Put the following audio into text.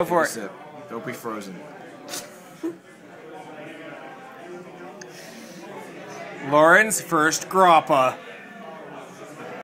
Go for it. Don't be frozen. Lauren's first grappa.